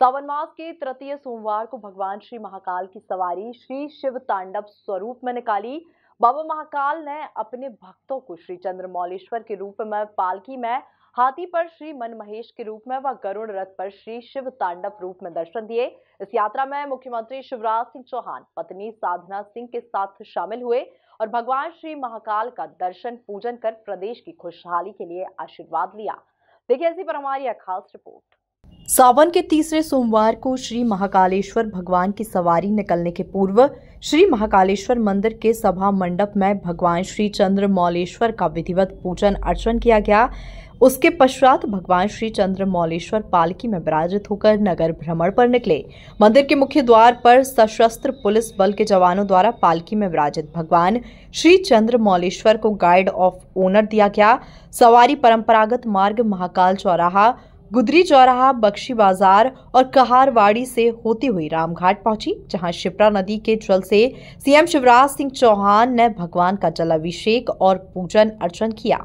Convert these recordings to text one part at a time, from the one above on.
सावन मास के तृतीय सोमवार को भगवान श्री महाकाल की सवारी श्री शिव तांडव स्वरूप में निकाली। बाबा महाकाल ने अपने भक्तों को श्री चंद्रमौलेश्वर के रूप में, पालकी में, हाथी पर श्री मन महेश के रूप में व गरुड़ रथ पर श्री शिव तांडव रूप में दर्शन दिए। इस यात्रा में मुख्यमंत्री शिवराज सिंह चौहान, पत्नी साधना सिंह के साथ शामिल हुए और भगवान श्री महाकाल का दर्शन पूजन कर प्रदेश की खुशहाली के लिए आशीर्वाद लिया। देखिए इसी पर हमारी खास रिपोर्ट। सावन के तीसरे सोमवार को श्री महाकालेश्वर भगवान की सवारी निकलने के पूर्व श्री महाकालेश्वर मंदिर के सभा मंडप में भगवान श्री चंद्र मौलेश्वर का विधिवत पूजन अर्चन किया गया। उसके पश्चात भगवान श्री चंद्र मौलेश्वर पालकी में विराजित होकर नगर भ्रमण पर निकले। मंदिर के मुख्य द्वार पर सशस्त्र पुलिस बल के जवानों द्वारा पालकी में विराजित भगवान श्री चंद्र मौलेश्वर को गाइड ऑफ़ ऑनर दिया गया। सवारी परंपरागत मार्ग महाकाल चौराहा गुदरी चौराहा बख्शी बाज़ार और कहारवाड़ी से होती हुई रामघाट पहुँची, जहाँ शिप्रा नदी के जल से सीएम शिवराज सिंह चौहान ने भगवान का जलाभिषेक और पूजन अर्चन किया।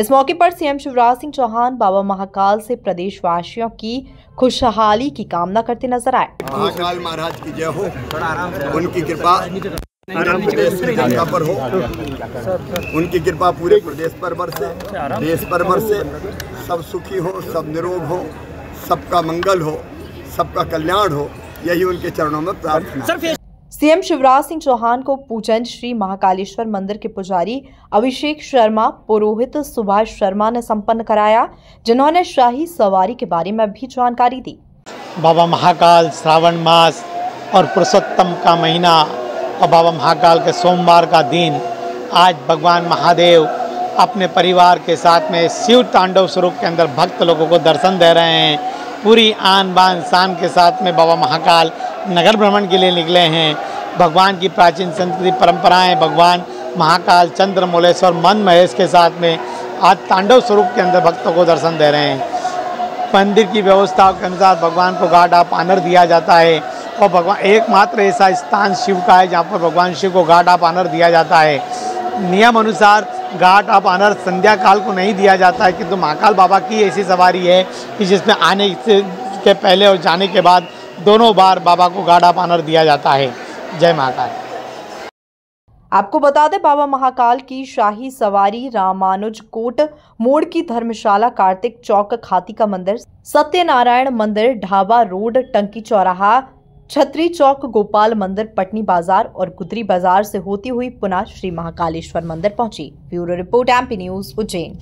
इस मौके पर सीएम शिवराज सिंह चौहान बाबा महाकाल से प्रदेशवासियों की खुशहाली की कामना करते नज़र आए। महाकाल महाराज की जय हो। उनकी कृपा प्रदेश की जनता पर हो। उनकी कृपा पूरे प्रदेश पर बरसे। देश पर बरसे। सब सुखी हो सब निरोग हो सबका मंगल हो सबका कल्याण हो। यही उनके चरणों में प्रार्थना सीएम शिवराज सिंह चौहान को पूजन श्री महाकालेश्वर मंदिर के पुजारी अभिषेक शर्मा, पुरोहित सुभाष शर्मा ने संपन्न कराया, जिन्होंने शाही सवारी के बारे में भी जानकारी दी। बाबा महाकाल श्रावण मास और पुरुषोत्तम का महीना और बाबा महाकाल के सोमवार का दिन, आज भगवान महादेव अपने परिवार के साथ में शिव तांडव स्वरूप के अंदर भक्त लोगों को दर्शन दे रहे हैं। पूरी आन बान शान के साथ में बाबा महाकाल नगर भ्रमण के लिए निकले हैं। भगवान की प्राचीन संस्कृति परंपराएँ, भगवान महाकाल चंद्र मोलेश्वर मन महेश के साथ में आज तांडव स्वरूप के अंदर भक्तों को दर्शन दे रहे हैं। मंदिर की व्यवस्थाओं के अनुसार भगवान को गार्ड ऑफ़ आनर दिया जाता है और भगवान, एकमात्र ऐसा स्थान शिव का है जहाँ पर भगवान शिव को गार्ड ऑफ़ आनर दिया जाता है। नियम अनुसार घाट ऑफ़ आनर संध्या काल को नहीं दिया जाता है, किंतु तो महाकाल बाबा की ऐसी सवारी है कि जिसमें आने से के पहले और जाने के बाद दोनों बार बाबा को गार्ड ऑफ़ आनर दिया जाता है। जय महाकाल आपको बता दें, बाबा महाकाल की शाही सवारी रामानुज कोट, मोड़ की धर्मशाला कार्तिक चौक, खाती का मंदिर, सत्यनारायण मंदिर, ढाबा रोड, टंकी चौराहा, छत्री चौक, गोपाल मंदिर, पटनी बाज़ार और गुदरी बाज़ार से होती हुई पुनः श्री महाकालेश्वर मंदिर पहुँची। Bureau report, MP news, Ujjain.